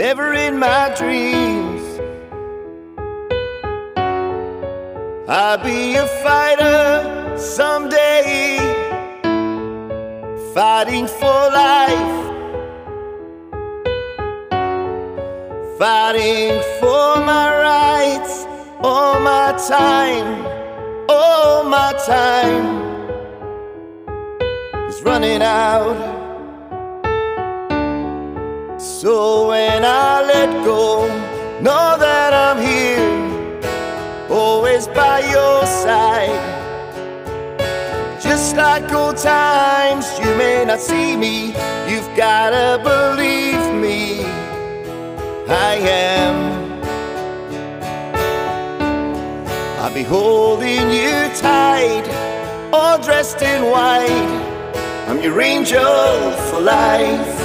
never in my dreams. I'll be a fighter someday, fighting for life, fighting for my rights. All my time, all my time is running out. So when I let go, know that I'm here, always by your side. Just like old times, you may not see me, you've gotta believe me. I am. I'll be holding you tight, all dressed in white. I'm your angel for life.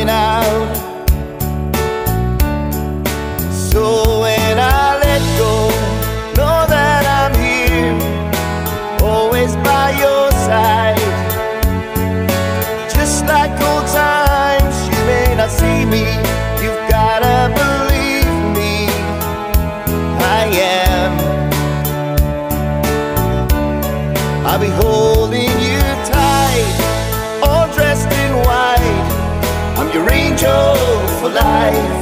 Running out. So when I let go, know that I'm here, always by your side. Just like old times, you may not see me, you've gotta believe me. I am. I'll be holding life.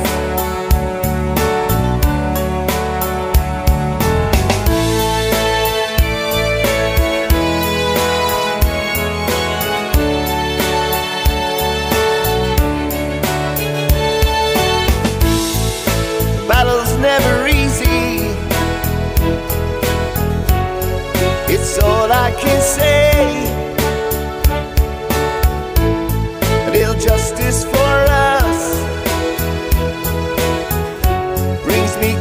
battle's never easy. It's all I can say.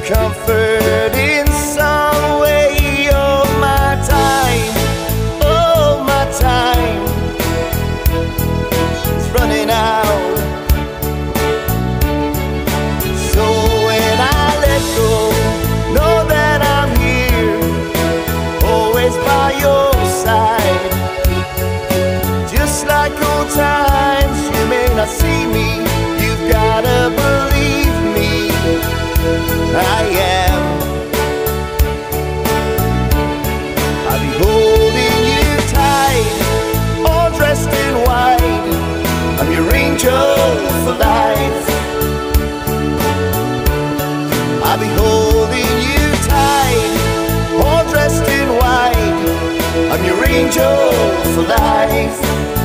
Comfort in some way. All my time, all my time is running out. So when I let go, know that I'm here, always by your side. Just like old times, you may not see me, you've gotta believe angel for life.